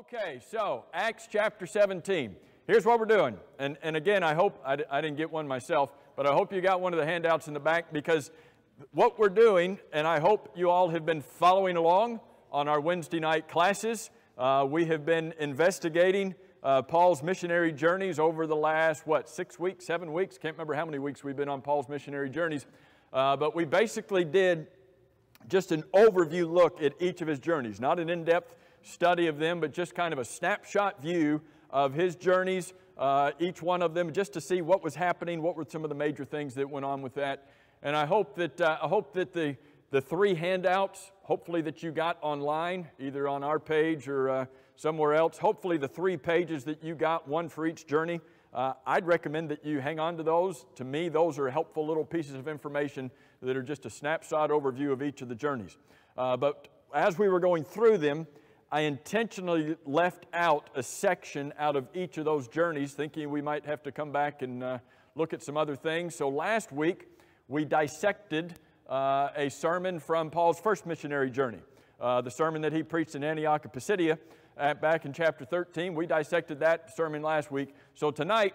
Okay, so Acts chapter 17. Here's what we're doing. And, and again, I hope I didn't get one myself, but I hope you got one of the handouts in the back because what we're doing, and I hope you all have been following along on our Wednesday night classes, uh, we have been investigating uh, Paul's missionary journeys over the last, what, six weeks, seven weeks? Can't remember how many weeks we've been on Paul's missionary journeys. Uh, but we basically did just an overview look at each of his journeys, not an in depth study of them, but just kind of a snapshot view of his journeys, uh, each one of them, just to see what was happening, what were some of the major things that went on with that. And I hope that, uh, I hope that the, the three handouts, hopefully that you got online, either on our page or uh, somewhere else, hopefully the three pages that you got, one for each journey, uh, I'd recommend that you hang on to those. To me, those are helpful little pieces of information that are just a snapshot overview of each of the journeys. Uh, but as we were going through them, I intentionally left out a section out of each of those journeys, thinking we might have to come back and uh, look at some other things. So last week, we dissected uh, a sermon from Paul's first missionary journey, uh, the sermon that he preached in Antioch of Pisidia at, back in chapter 13. We dissected that sermon last week. So tonight,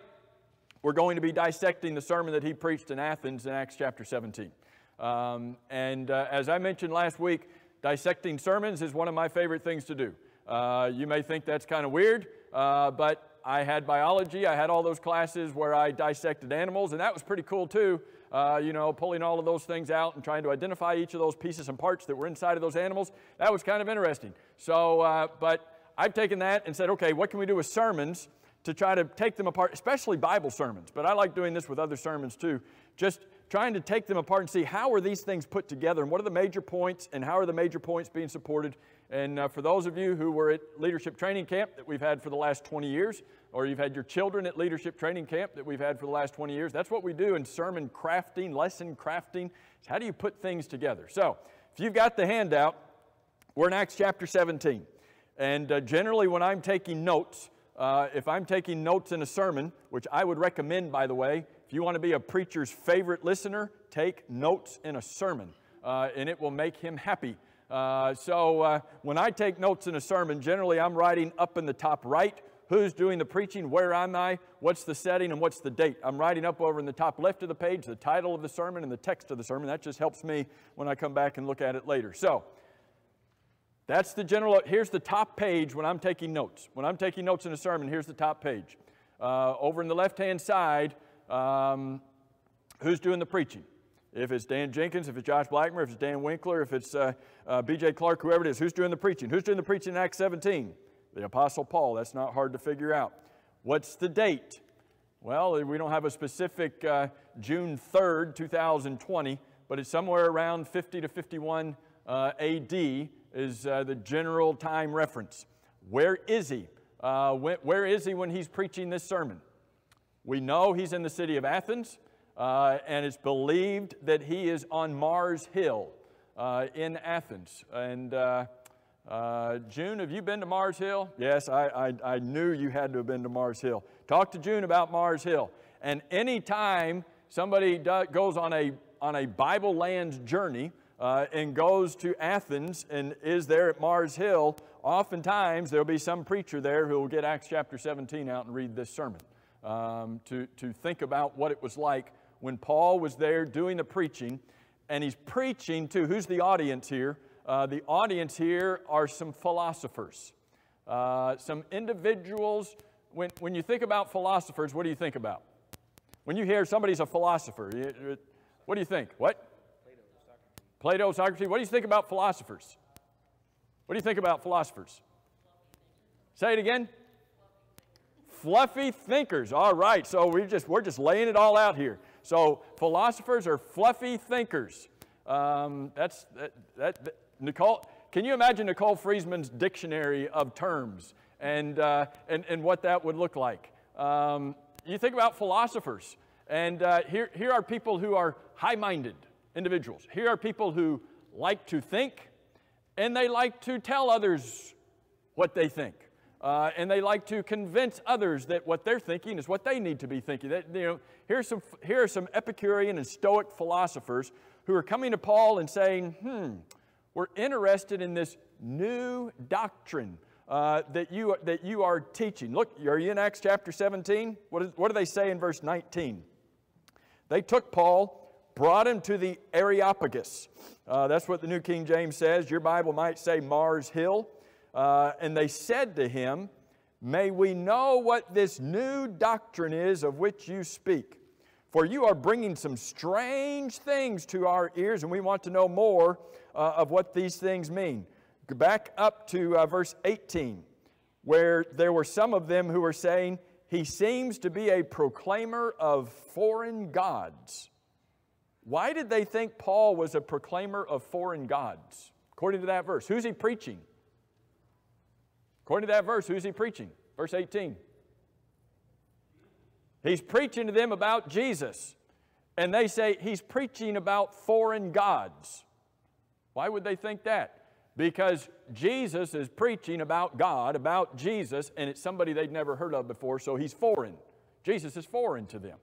we're going to be dissecting the sermon that he preached in Athens in Acts chapter 17. Um, and uh, as I mentioned last week, Dissecting sermons is one of my favorite things to do. Uh, you may think that's kind of weird, uh, but I had biology. I had all those classes where I dissected animals, and that was pretty cool too. Uh, you know, pulling all of those things out and trying to identify each of those pieces and parts that were inside of those animals. That was kind of interesting. So, uh, but I've taken that and said, okay, what can we do with sermons to try to take them apart, especially Bible sermons? But I like doing this with other sermons too. Just trying to take them apart and see how are these things put together and what are the major points and how are the major points being supported. And uh, for those of you who were at leadership training camp that we've had for the last 20 years, or you've had your children at leadership training camp that we've had for the last 20 years, that's what we do in sermon crafting, lesson crafting. How do you put things together? So if you've got the handout, we're in Acts chapter 17. And uh, generally, when I'm taking notes, uh, if I'm taking notes in a sermon, which I would recommend, by the way, if you want to be a preacher's favorite listener, take notes in a sermon, uh, and it will make him happy. Uh, so uh, when I take notes in a sermon, generally I'm writing up in the top right who's doing the preaching, where am I, what's the setting, and what's the date. I'm writing up over in the top left of the page the title of the sermon and the text of the sermon. That just helps me when I come back and look at it later. So that's the general, here's the top page when I'm taking notes. When I'm taking notes in a sermon, here's the top page. Uh, over in the left hand side, um, who's doing the preaching? If it's Dan Jenkins, if it's Josh Blackmer, if it's Dan Winkler, if it's uh, uh, B.J. Clark, whoever it is, who's doing the preaching? Who's doing the preaching in Acts 17? The Apostle Paul. That's not hard to figure out. What's the date? Well, we don't have a specific uh, June 3rd, 2020, but it's somewhere around 50 to 51 uh, AD is uh, the general time reference. Where is he? Uh, where is he when he's preaching this sermon? We know he's in the city of Athens, uh, and it's believed that he is on Mars Hill uh, in Athens. And uh, uh June, have you been to Mars Hill? Yes, I, I, I, knew you had to have been to Mars Hill. Talk to June about Mars Hill. And anytime somebody do, goes on a, on a Bible land journey, uh, and goes to Athens and is there at Mars Hill, oftentimes there'll be some preacher there who will get Acts chapter 17 out and read this sermon um, to, to think about what it was like when Paul was there doing the preaching. And he's preaching to who's the audience here? Uh, the audience here are some philosophers, uh, some individuals. When, when you think about philosophers, what do you think about? When you hear somebody's a philosopher, what do you think? What? Plato, Socrates. What do you think about philosophers? What do you think about philosophers? Say it again fluffy thinkers. All right, so we just, we're just laying it all out here. So philosophers are fluffy thinkers. Um, that's, that, that, that, Nicole, can you imagine Nicole Friesman's dictionary of terms and, uh, and, and what that would look like? Um, you think about philosophers, and uh, here, here are people who are high-minded individuals. Here are people who like to think, and they like to tell others what they think. Uh, and they like to convince others that what they're thinking is what they need to be thinking. That, you know, here's some, here are some Epicurean and Stoic philosophers who are coming to Paul and saying, hmm, we're interested in this new doctrine. uh, that, you, that you are teaching. Look, are you in Acts chapter 17? What, is, what do they say in verse 19? They took Paul, brought him to the Areopagus. Uh, that's what the New King James says. Your Bible might say Mars Hill. Uh, and they said to him, May we know what this new doctrine is of which you speak. For you are bringing some strange things to our ears, and we want to know more uh, of what these things mean. Go back up to uh, verse 18, where there were some of them who were saying, He seems to be a proclaimer of foreign gods. Why did they think Paul was a proclaimer of foreign gods? According to that verse, who's he preaching? According to that verse, who's he preaching? Verse 18. He's preaching to them about Jesus. And they say he's preaching about foreign gods. Why would they think that? Because Jesus is preaching about God, about Jesus, and it's somebody they'd never heard of before, so he's foreign. Jesus is foreign to them.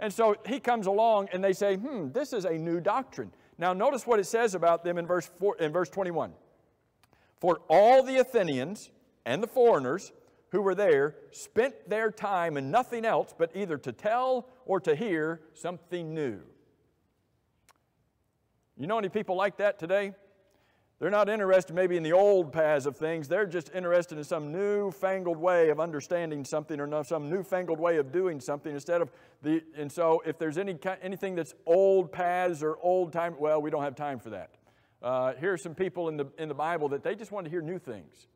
And so he comes along and they say, hmm, this is a new doctrine. Now notice what it says about them in verse, four, in verse 21. For all the Athenians and the foreigners who were there spent their time in nothing else but either to tell or to hear something new. You know any people like that today? They're not interested maybe in the old paths of things. They're just interested in some newfangled way of understanding something or some newfangled way of doing something instead of the. And so, if there's any anything that's old paths or old time, well, we don't have time for that. Uh, here are some people in the in the Bible that they just want to hear new things.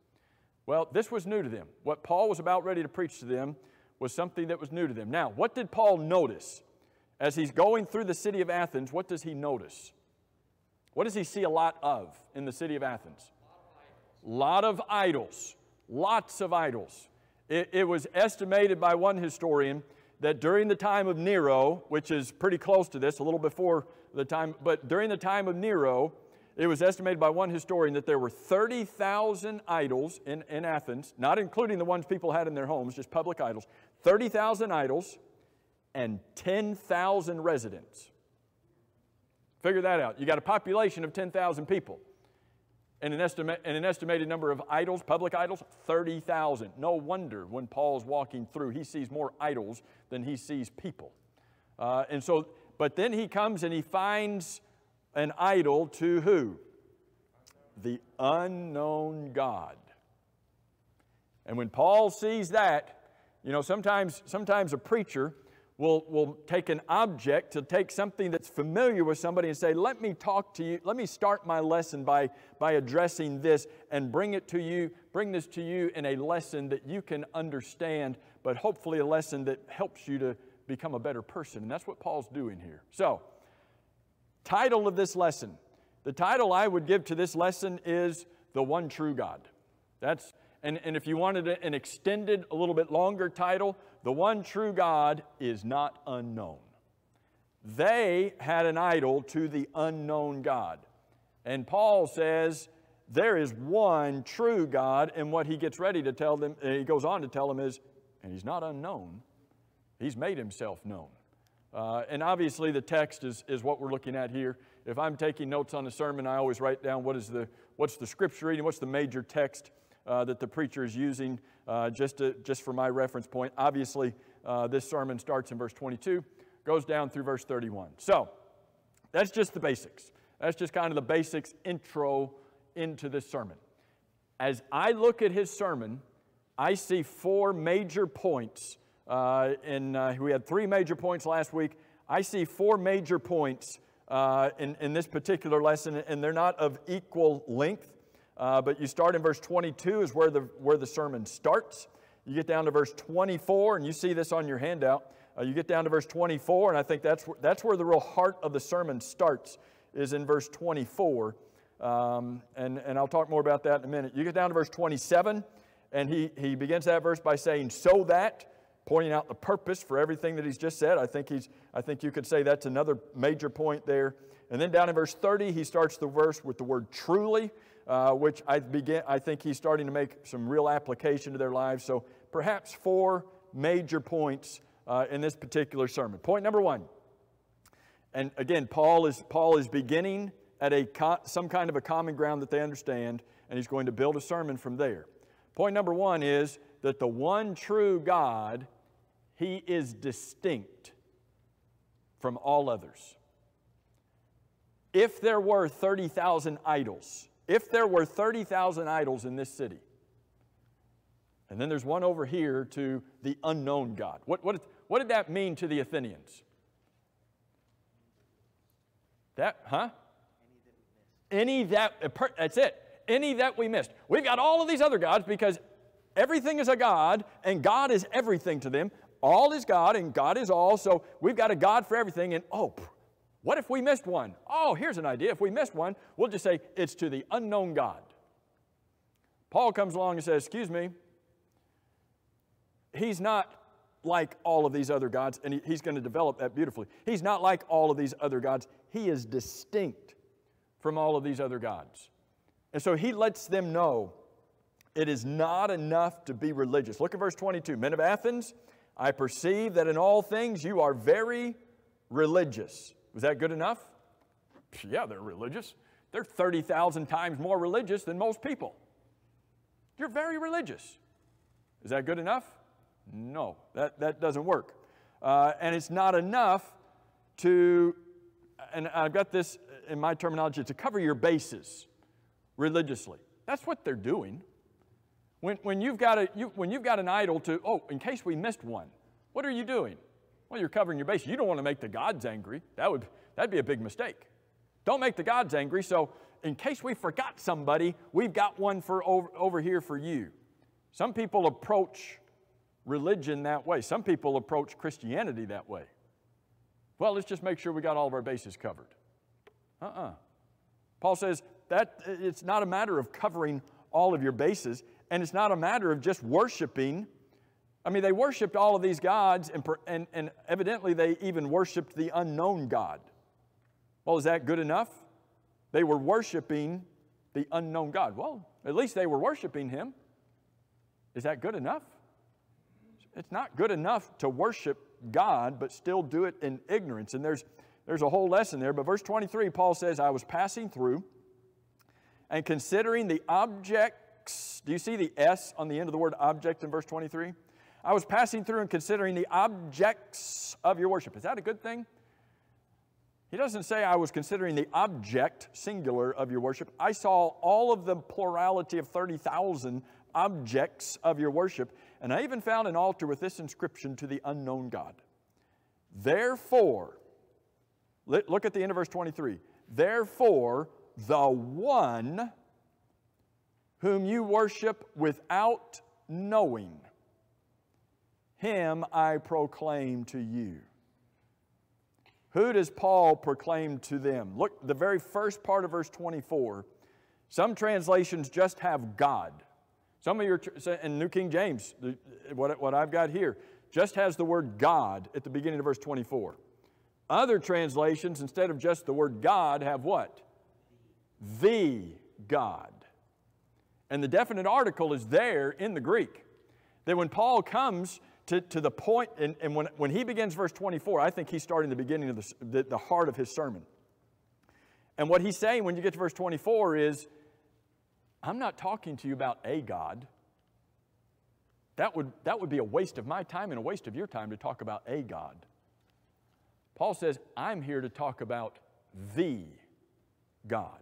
Well, this was new to them. What Paul was about ready to preach to them was something that was new to them. Now, what did Paul notice as he's going through the city of Athens? What does he notice? What does he see a lot of in the city of Athens? A lot of idols. Lots of idols. It, it was estimated by one historian that during the time of Nero, which is pretty close to this, a little before the time, but during the time of Nero, it was estimated by one historian that there were 30,000 idols in, in Athens, not including the ones people had in their homes, just public idols. 30,000 idols and 10,000 residents. Figure that out. You got a population of 10,000 people and an, and an estimated number of idols, public idols, 30,000. No wonder when Paul's walking through, he sees more idols than he sees people. Uh, and so, but then he comes and he finds an idol to who? The unknown God. And when Paul sees that, you know, sometimes, sometimes a preacher will, will take an object to take something that's familiar with somebody and say, Let me talk to you, let me start my lesson by, by addressing this and bring it to you, bring this to you in a lesson that you can understand, but hopefully a lesson that helps you to become a better person. And that's what Paul's doing here. So, Title of this lesson. The title I would give to this lesson is The One True God. That's, and, and if you wanted an extended, a little bit longer title, The One True God is Not Unknown. They had an idol to the unknown God. And Paul says, there is one true God, and what he gets ready to tell them, he goes on to tell them is, and he's not unknown, he's made himself known. Uh, and obviously, the text is, is what we're looking at here. If I'm taking notes on a sermon, I always write down what is the, what's the scripture reading, what's the major text uh, that the preacher is using, uh, just, to, just for my reference point. Obviously, uh, this sermon starts in verse 22, goes down through verse 31. So, that's just the basics. That's just kind of the basics intro into this sermon. As I look at his sermon, I see four major points uh, and uh, we had three major points last week. I see four major points uh, in, in this particular lesson, and they're not of equal length. Uh, but you start in verse 22 is where the, where the sermon starts. You get down to verse 24, and you see this on your handout. Uh, you get down to verse 24, and I think that's, that's where the real heart of the sermon starts, is in verse 24. Um, and, and I'll talk more about that in a minute. You get down to verse 27, and he, he begins that verse by saying, So that pointing out the purpose for everything that he's just said. I think, he's, I think you could say that's another major point there. And then down in verse 30, he starts the verse with the word truly, uh, which I, begin, I think he's starting to make some real application to their lives. So perhaps four major points uh, in this particular sermon. Point number one, and again, Paul is, Paul is beginning at a some kind of a common ground that they understand, and he's going to build a sermon from there. Point number one is that the one true God, He is distinct from all others. If there were 30,000 idols, if there were 30,000 idols in this city, and then there's one over here to the unknown God. What, what, what did that mean to the Athenians? That, huh? Any that, that's it. Any that we missed. We've got all of these other gods because everything is a God and God is everything to them. All is God and God is all. So we've got a God for everything. And oh, what if we missed one? Oh, here's an idea. If we missed one, we'll just say it's to the unknown God. Paul comes along and says, Excuse me, he's not like all of these other gods, and he, he's going to develop that beautifully. He's not like all of these other gods, he is distinct from all of these other gods. And so he lets them know it is not enough to be religious. Look at verse 22. Men of Athens, I perceive that in all things you are very religious. Was that good enough? Yeah, they're religious. They're 30,000 times more religious than most people. You're very religious. Is that good enough? No, that, that doesn't work. Uh, and it's not enough to, and I've got this in my terminology, to cover your bases religiously. That's what they're doing. When, when, you've got a, you, when you've got an idol to, oh, in case we missed one, what are you doing? Well, you're covering your base. You don't want to make the gods angry. That would, that'd be a big mistake. Don't make the gods angry. So, in case we forgot somebody, we've got one for over, over here for you. Some people approach religion that way. Some people approach Christianity that way. Well, let's just make sure we got all of our bases covered. Uh-uh. Paul says that it's not a matter of covering all of your bases, and it's not a matter of just worshiping. I mean, they worshiped all of these gods, and, and, and evidently they even worshiped the unknown God. Well, is that good enough? They were worshiping the unknown God. Well, at least they were worshiping Him. Is that good enough? It's not good enough to worship God, but still do it in ignorance. And there's, there's a whole lesson there. But verse 23, Paul says, I was passing through and considering the Do you see the S on the end of the word object in verse 23? I was passing through and considering the objects of your worship. Is that a good thing? He doesn't say I was considering the object, singular, of your worship. I saw all of the plurality of 30,000 objects of your worship. And I even found an altar with this inscription to the unknown God. Therefore, look at the end of verse 23. Therefore, the one whom you worship without knowing, him I proclaim to you. Who does Paul proclaim to them? Look, the very first part of verse 24. Some translations just have God. Some of your, in New King James, what, what I've got here, just has the word God at the beginning of verse 24. Other translations, instead of just the word God, have what? The God. And the definite article is there in the Greek. That when Paul comes to, to the point, and, and when, when he begins verse 24, I think he's starting the beginning of the, the, the heart of his sermon. And what he's saying when you get to verse 24 is, I'm not talking to you about a God. That would, that would be a waste of my time and a waste of your time to talk about a God. Paul says, I'm here to talk about the God.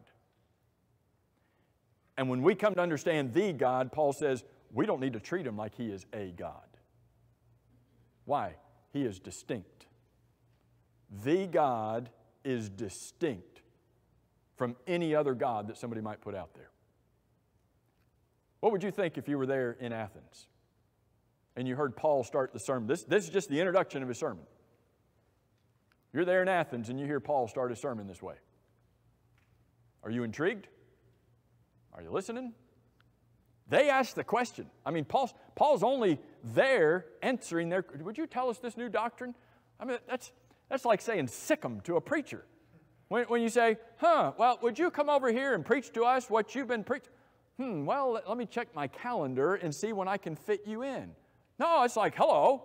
And when we come to understand the God, Paul says, we don't need to treat him like he is a God. Why? He is distinct. The God is distinct from any other God that somebody might put out there. What would you think if you were there in Athens and you heard Paul start the sermon? This, this is just the introduction of his sermon. You're there in Athens and you hear Paul start his sermon this way. Are you intrigued? Are you listening? They asked the question. I mean, Paul's, Paul's only there answering their, would you tell us this new doctrine? I mean, that's, that's like saying sick 'em to a preacher. When, when you say, huh, well, would you come over here and preach to us what you've been preaching? hmm, well, let, let me check my calendar and see when I can fit you in. No, it's like, hello,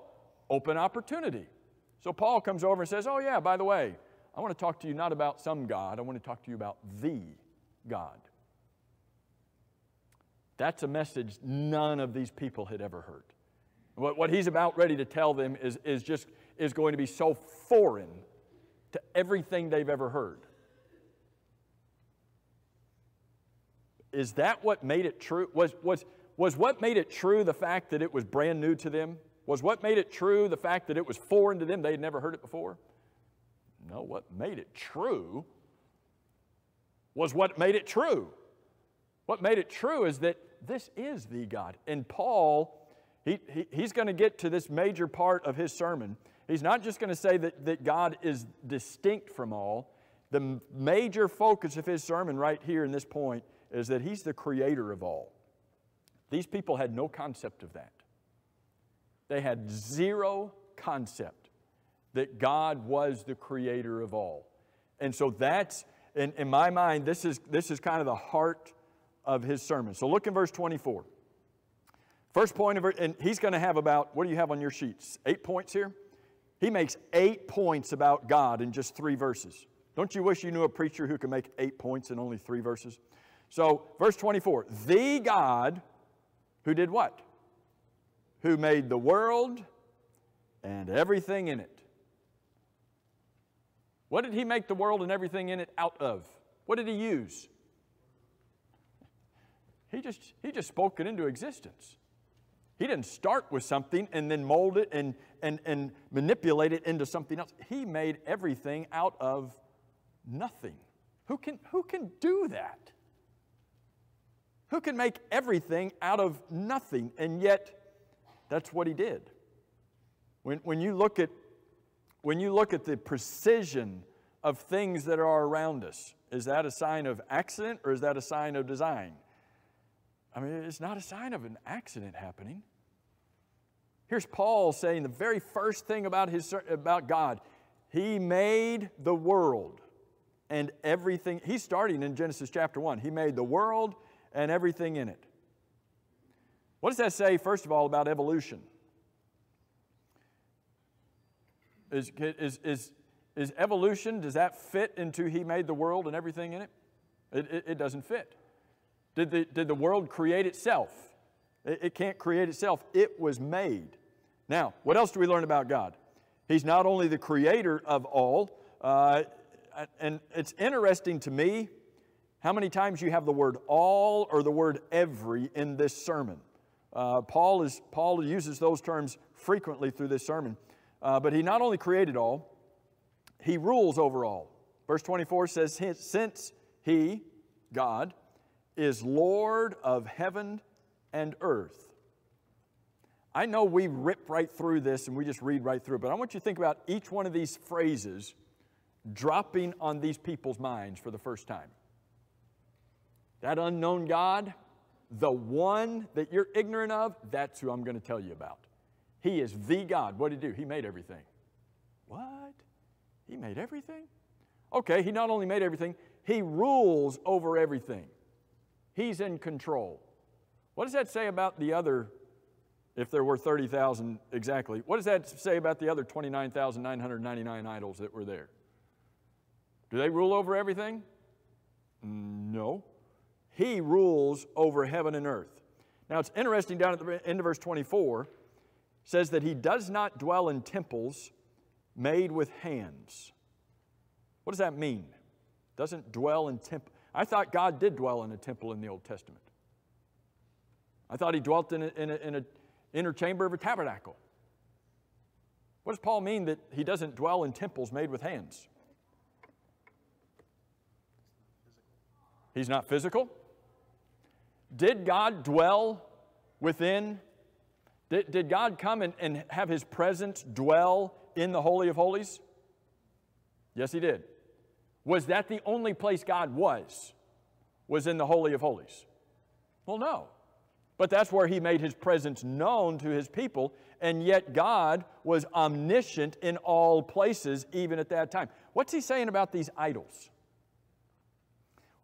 open opportunity. So Paul comes over and says, oh, yeah, by the way, I want to talk to you not about some God, I want to talk to you about the God. That's a message none of these people had ever heard. What, what he's about ready to tell them is, is just is going to be so foreign to everything they've ever heard. Is that what made it true? Was, was, was what made it true the fact that it was brand new to them? Was what made it true the fact that it was foreign to them? They had never heard it before? No, what made it true was what made it true. What made it true is that this is the God. And Paul, he, he he's going to get to this major part of his sermon. He's not just going to say that, that God is distinct from all. The major focus of his sermon right here in this point is that he's the creator of all. These people had no concept of that. They had zero concept that God was the creator of all. And so that's, in, in my mind, this is, this is kind of the heart of his sermon. So look in verse 24. First point of and he's going to have about, what do you have on your sheets? Eight points here? He makes eight points about God in just three verses. Don't you wish you knew a preacher who could make eight points in only three verses? So, verse 24 The God who did what? Who made the world and everything in it. What did he make the world and everything in it out of? What did he use? He just, he just spoke it into existence. He didn't start with something and then mold it and, and, and manipulate it into something else. He made everything out of nothing. Who can, who can do that? Who can make everything out of nothing? And yet, that's what he did. When, when, you look at, when you look at the precision of things that are around us, is that a sign of accident or is that a sign of design? I mean, it's not a sign of an accident happening. Here's Paul saying the very first thing about, his, about God He made the world and everything. He's starting in Genesis chapter 1. He made the world and everything in it. What does that say, first of all, about evolution? Is, is, is, is evolution, does that fit into He made the world and everything in it? It, it, it doesn't fit. Did the, did the world create itself? It, it can't create itself, it was made. Now, what else do we learn about God? He's not only the creator of all, uh, and it's interesting to me how many times you have the word all or the word every in this sermon. Uh, Paul, is, Paul uses those terms frequently through this sermon. Uh, but he not only created all, he rules over all. Verse 24 says, Since he, God, is Lord of heaven and earth. I know we rip right through this and we just read right through but I want you to think about each one of these phrases dropping on these people's minds for the first time. That unknown God, the one that you're ignorant of, that's who I'm going to tell you about. He is the God. What did he do? He made everything. What? He made everything? Okay, he not only made everything, he rules over everything. He's in control. What does that say about the other, if there were 30,000 exactly, what does that say about the other 29,999 idols that were there? Do they rule over everything? No. He rules over heaven and earth. Now it's interesting down at the end of verse 24 says that he does not dwell in temples made with hands. What does that mean? Doesn't dwell in temple. I thought God did dwell in a temple in the Old Testament. I thought he dwelt in, a, in, a, in an inner chamber of a tabernacle. What does Paul mean that he doesn't dwell in temples made with hands? He's not physical. Did God dwell within? Did, did God come and, and have his presence dwell in the Holy of Holies? Yes, he did. Was that the only place God was? Was in the Holy of Holies? Well, no. But that's where he made his presence known to his people, and yet God was omniscient in all places, even at that time. What's he saying about these idols?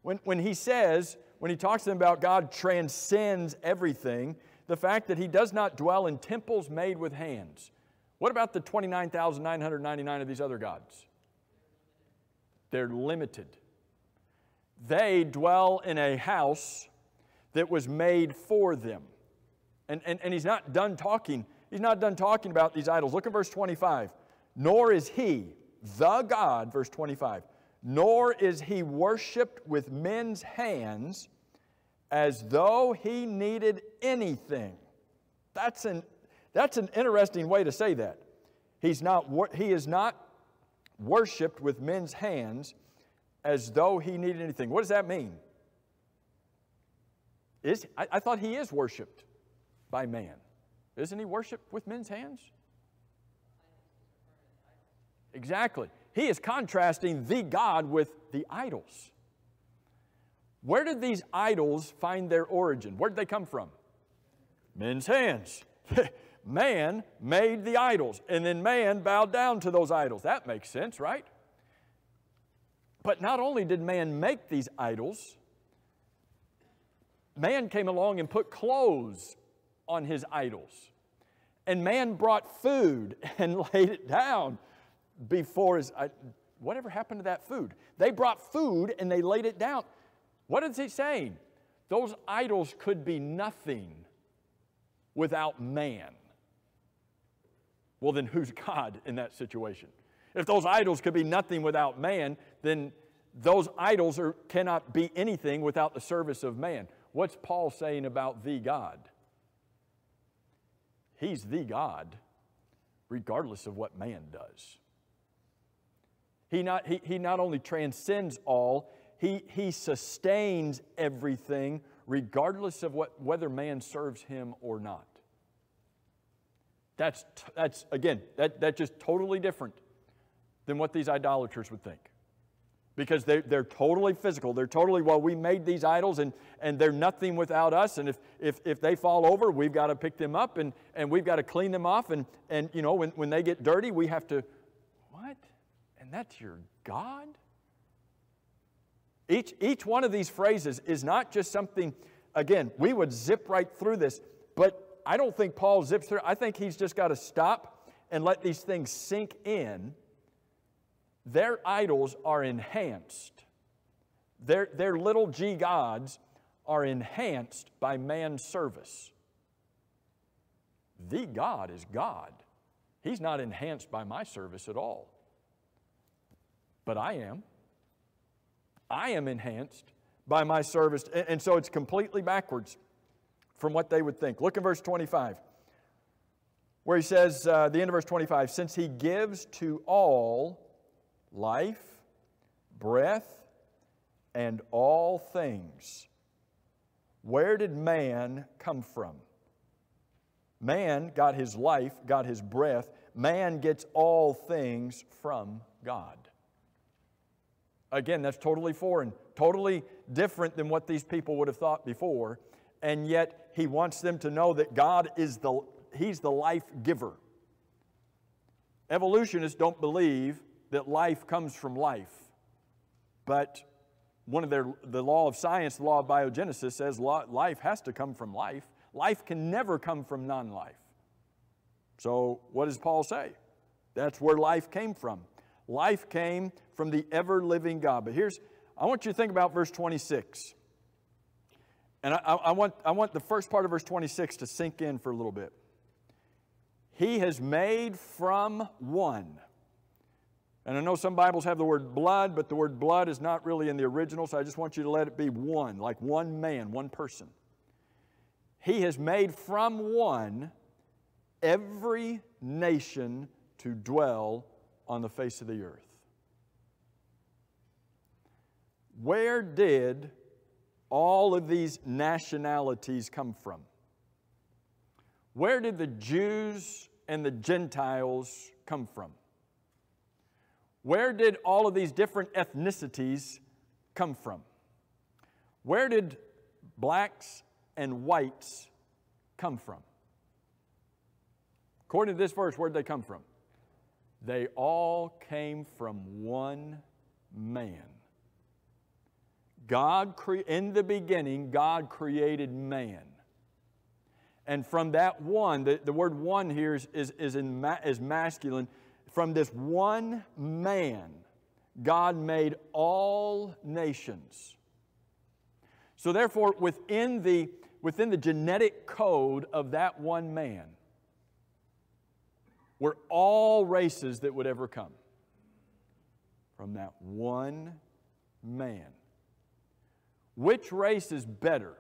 When, when he says, when he talks to them about God transcends everything, the fact that he does not dwell in temples made with hands. What about the 29,999 of these other gods? They're limited. They dwell in a house that was made for them. And, and, and he's not done talking. He's not done talking about these idols. Look at verse 25. Nor is he, the God, verse 25, nor is he worshiped with men's hands as though he needed anything. That's an, that's an interesting way to say that. He's not, he is not worshiped with men's hands as though he needed anything. What does that mean? Is, I, I thought he is worshiped by man. Isn't he worshiped with men's hands? Exactly. He is contrasting the God with the idols. Where did these idols find their origin? Where did they come from? Men's hands. man made the idols, and then man bowed down to those idols. That makes sense, right? But not only did man make these idols, man came along and put clothes on his idols. And man brought food and laid it down before his. Uh, whatever happened to that food? They brought food and they laid it down. What is he saying? Those idols could be nothing without man. Well, then who's God in that situation? If those idols could be nothing without man, then those idols are, cannot be anything without the service of man. What's Paul saying about the God? He's the God, regardless of what man does. He not, he, he not only transcends all, he, he sustains everything, regardless of what, whether man serves him or not. That's, that's again, that, that's just totally different than what these idolaters would think because they're, they're totally physical. They're totally, well, we made these idols and, and they're nothing without us. And if, if, if they fall over, we've got to pick them up and, and we've got to clean them off. And, and you know, when, when they get dirty, we have to, what? And that's your God? Each, each one of these phrases is not just something, again, we would zip right through this, but I don't think Paul zips through. I think he's just got to stop and let these things sink in their idols are enhanced. Their, their little g gods are enhanced by man's service. The God is God. He's not enhanced by my service at all. But I am. I am enhanced by my service. And, and so it's completely backwards from what they would think. Look in verse 25, where he says, uh, the end of verse 25, since he gives to all life, breath, and all things. Where did man come from? Man got his life, got his breath. Man gets all things from God. Again, that's totally foreign, totally different than what these people would have thought before. And yet, he wants them to know that God is the, he's the life giver. Evolutionists don't believe that life comes from life. But one of their, the law of science, the law of biogenesis, says life has to come from life. Life can never come from non life. So, what does Paul say? That's where life came from. Life came from the ever living God. But here's, I want you to think about verse 26. And I, I, want, I want the first part of verse 26 to sink in for a little bit. He has made from one and I know some Bibles have the word blood, but the word blood is not really in the original, so I just want you to let it be one, like one man, one person. He has made from one every nation to dwell on the face of the earth. Where did all of these nationalities come from? Where did the Jews and the Gentiles come from? Where did all of these different ethnicities come from? Where did blacks and whites come from? According to this verse, where did they come from? They all came from one man. God, in the beginning, God created man. And from that one, the, the word one here is, is, is, in ma- is masculine from this one man, God made all nations. So, therefore, within the, within the genetic code of that one man were all races that would ever come from that one man. Which race is better?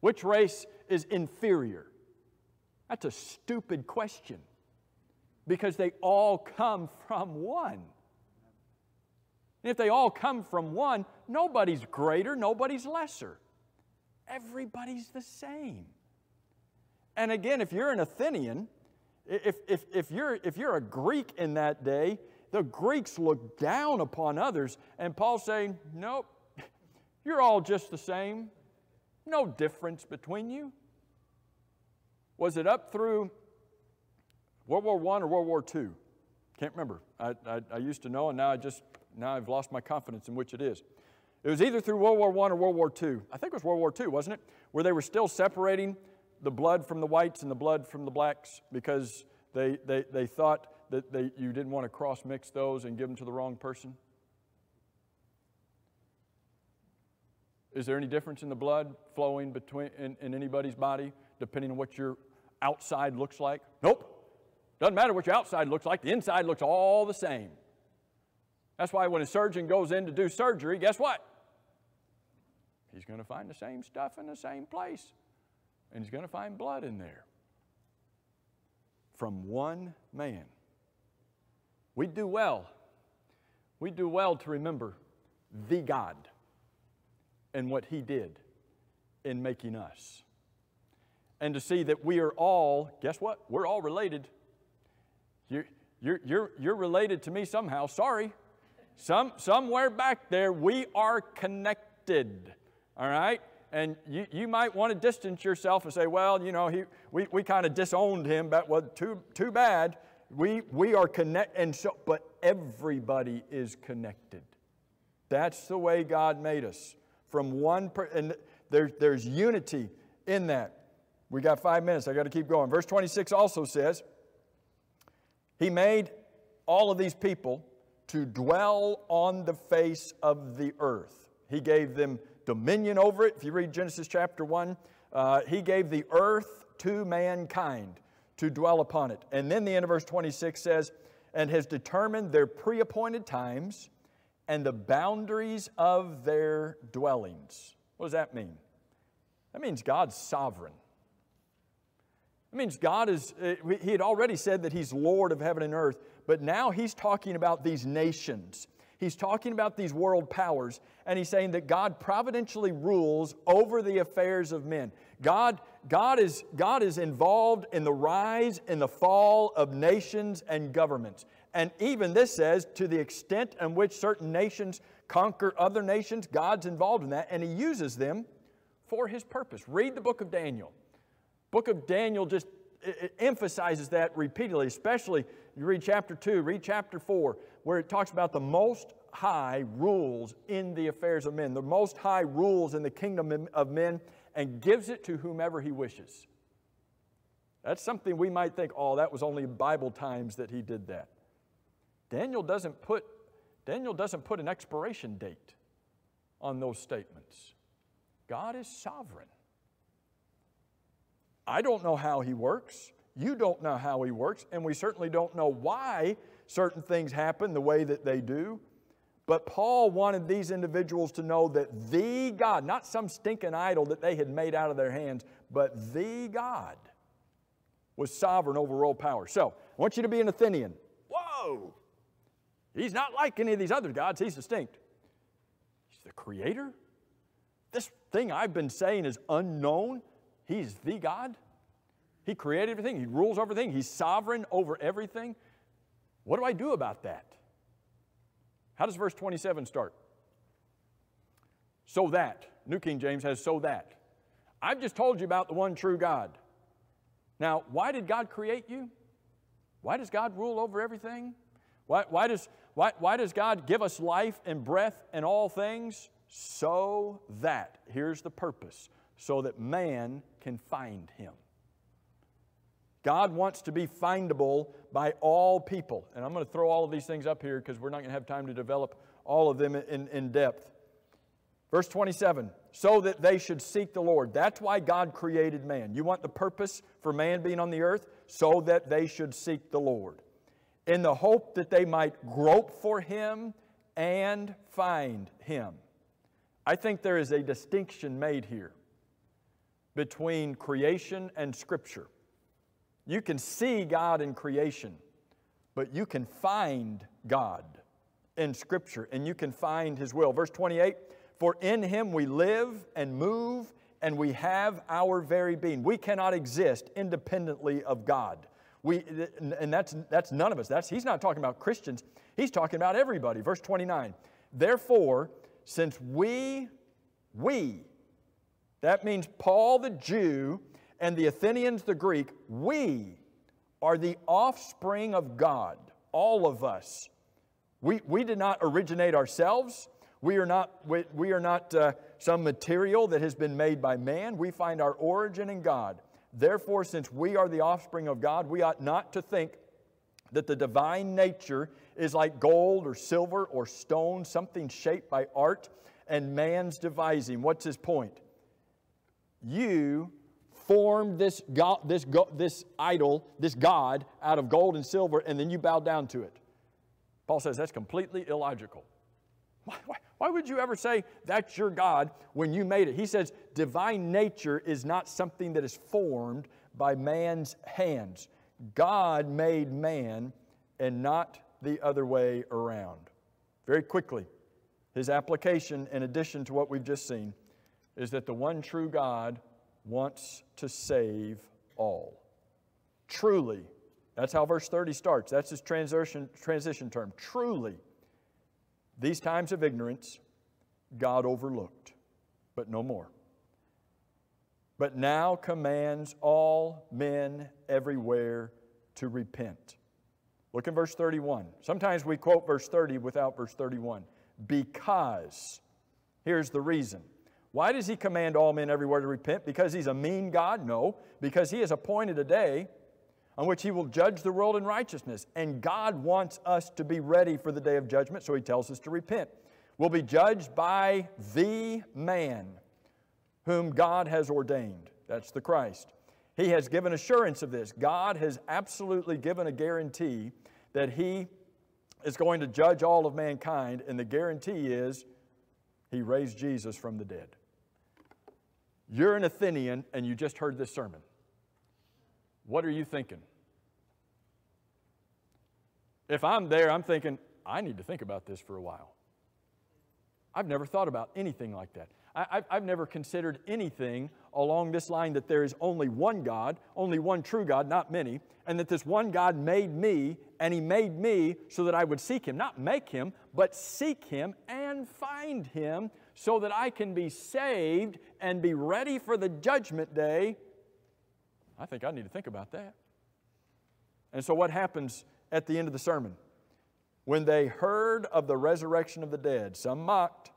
Which race is inferior? That's a stupid question because they all come from one. And if they all come from one, nobody's greater, nobody's lesser. Everybody's the same. And again, if you're an Athenian, if, if, if, you're, if you're a Greek in that day, the Greeks looked down upon others. And Paul's saying, Nope, you're all just the same. No difference between you. Was it up through World War I or World War II? Can't remember. I, I, I, used to know, and now I just now I've lost my confidence in which it is. It was either through World War I or World War II. I think it was World War II, wasn't it? Where they were still separating the blood from the whites and the blood from the blacks because they, they, they thought that they, you didn't want to cross mix those and give them to the wrong person. Is there any difference in the blood flowing between in, in anybody's body depending on what your outside looks like? Nope. Doesn't matter what your outside looks like, the inside looks all the same. That's why when a surgeon goes in to do surgery, guess what? He's going to find the same stuff in the same place, and he's going to find blood in there from one man. We do well. We do well to remember the God and what He did in making us. And to see that we are all, guess what? We're all related. You're, you're, you're, you're related to me somehow. Sorry. Some, somewhere back there, we are connected. All right? And you, you might want to distance yourself and say, well, you know, he, we, we kind of disowned him, but well, too, too bad. We, we are connected, and so, but everybody is connected. That's the way God made us. From one, per, and there, there's unity in that. We got five minutes. I got to keep going. Verse 26 also says, He made all of these people to dwell on the face of the earth. He gave them dominion over it. If you read Genesis chapter 1, uh, He gave the earth to mankind to dwell upon it. And then the end of verse 26 says, and has determined their pre appointed times and the boundaries of their dwellings. What does that mean? That means God's sovereign. It means God is, He had already said that He's Lord of heaven and earth, but now He's talking about these nations. He's talking about these world powers, and He's saying that God providentially rules over the affairs of men. God, God, is, God is involved in the rise and the fall of nations and governments. And even this says, to the extent in which certain nations conquer other nations, God's involved in that, and He uses them for His purpose. Read the book of Daniel. Book of Daniel just emphasizes that repeatedly, especially you read chapter 2, read chapter 4, where it talks about the most high rules in the affairs of men, the most high rules in the kingdom of men, and gives it to whomever he wishes. That's something we might think, oh, that was only Bible times that he did that. Daniel doesn't put, Daniel doesn't put an expiration date on those statements. God is sovereign. I don't know how he works. You don't know how he works, and we certainly don't know why certain things happen the way that they do. But Paul wanted these individuals to know that the God, not some stinking idol that they had made out of their hands, but the God was sovereign over all power. So, I want you to be an Athenian. Whoa! He's not like any of these other gods, he's distinct. He's the creator. This thing I've been saying is unknown. He's the God. He created everything, He rules over everything, He's sovereign over everything. What do I do about that? How does verse 27 start? So that. New King James has so that. I've just told you about the one true God. Now, why did God create you? Why does God rule over everything? Why, why, does, why, why does God give us life and breath and all things? So that, here's the purpose, so that man can find him. God wants to be findable by all people. And I'm going to throw all of these things up here because we're not going to have time to develop all of them in, in depth. Verse 27 so that they should seek the Lord. That's why God created man. You want the purpose for man being on the earth? So that they should seek the Lord. In the hope that they might grope for him and find him. I think there is a distinction made here between creation and Scripture. You can see God in creation, but you can find God in Scripture and you can find His will. Verse 28 For in Him we live and move and we have our very being. We cannot exist independently of God. We, and that's, that's none of us. That's, he's not talking about Christians, he's talking about everybody. Verse 29 Therefore, since we, we, that means Paul the Jew and the Athenians the Greek, we are the offspring of God, all of us. We, we did not originate ourselves. We are not, we, we are not uh, some material that has been made by man. We find our origin in God. Therefore, since we are the offspring of God, we ought not to think that the divine nature is like gold or silver or stone, something shaped by art and man's devising. What's his point? You formed this, God, this, this idol, this God, out of gold and silver, and then you bowed down to it. Paul says that's completely illogical. Why, why, why, would you ever say that's your God when you made it? He says divine nature is not something that is formed by man's hands. God made man and not the other way around. Very quickly, his application, in addition to what we've just seen, is that the one true God wants to save all. Truly, that's how verse 30 starts. That's his transition, transition term. Truly, these times of ignorance, God overlooked, but no more. But now commands all men everywhere to repent. Look in verse 31. Sometimes we quote verse 30 without verse 31. Because, here's the reason. Why does he command all men everywhere to repent? Because he's a mean God? No. Because he has appointed a day on which he will judge the world in righteousness. And God wants us to be ready for the day of judgment, so he tells us to repent. We'll be judged by the man whom God has ordained. That's the Christ. He has given assurance of this. God has absolutely given a guarantee that he is going to judge all of mankind, and the guarantee is he raised Jesus from the dead. You're an Athenian and you just heard this sermon. What are you thinking? If I'm there, I'm thinking, I need to think about this for a while. I've never thought about anything like that. I, have never considered anything along this line that there is only one God, only one true God, not many, and that this one God made me, and He made me so that I would seek Him. Not make Him, but seek Him and find Him so that I can be saved and be ready for the judgment day. I think I need to think about that. And so, what happens at the end of the sermon? When they heard of the resurrection of the dead, some mocked,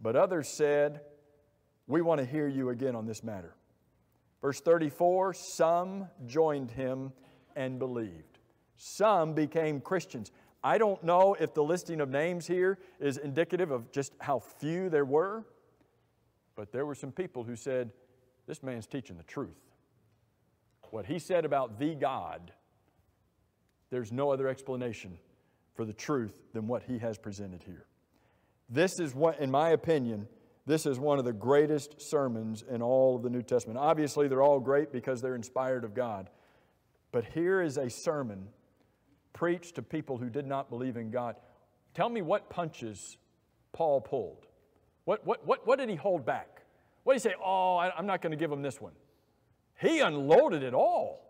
but others said, We want to hear you again on this matter. Verse 34 Some joined him and believed. Some became Christians. I don't know if the listing of names here is indicative of just how few there were, but there were some people who said, This man's teaching the truth. What he said about the God, there's no other explanation for the truth than what he has presented here. This is what, in my opinion, this is one of the greatest sermons in all of the New Testament. Obviously, they're all great because they're inspired of God. But here is a sermon preached to people who did not believe in God. Tell me what punches Paul pulled. What, what, what, what did he hold back? What did he say? Oh, I, I'm not going to give him this one. He unloaded it all.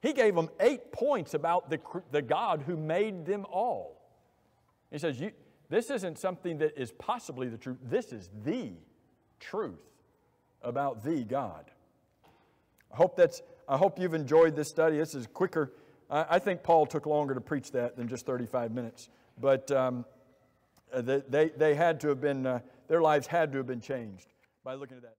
He gave them eight points about the, the God who made them all. He says, you, this isn't something that is possibly the truth. This is the truth about the God. I hope, that's, I hope you've enjoyed this study. This is quicker. I, I think Paul took longer to preach that than just 35 minutes. But um, they, they, they, had to have been, uh, their lives had to have been changed by looking at that.